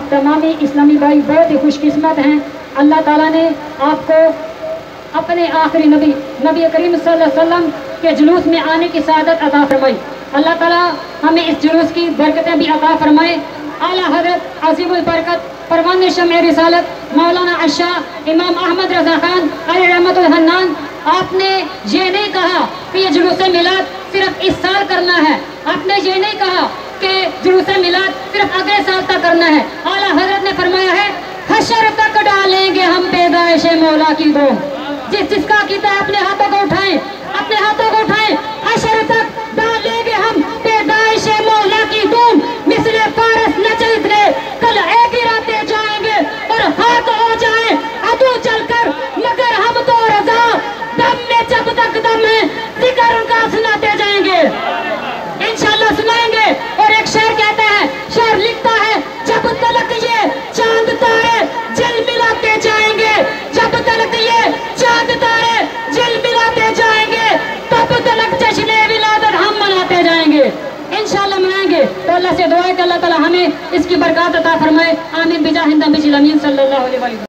आप तमाम इस्लामी भाई, बहुत ही खुशकिस्मत हैं। अल्लाह ताला ने आपको अपने आखिरी नबी नबी करीम वसल्लम के जुलूस में आने की सादत अता फरमाई। अल्लाह ताला हमें इस जुलूस की बरकतें भी अता फरमाए। आला हज़रत अजीमुल बरकत परवान शम रिसालत, मौलाना अशाह इमाम अहमद रजा खान, अली हन्नान, आपने ये नहीं कहा कि ये जुलूस मिलाद सिर्फ़ इस साल करना है। आपने ये नहीं कहा कि जुलूस मिला सिर्फ़ अगले साल तक करना है। आला हज़रत ने फरमाया है, हशर तक डालेंगे हम पैदाइश मौला की दो। जिस जिसका कीता अपने से दुआ है कि अल्लाह ताला हमें इसकी बरकत अता फरमाए। आमीन। बिजा हिंदा बिजिल अमीन सल्लल्लाहु अलैहि वसल्लम।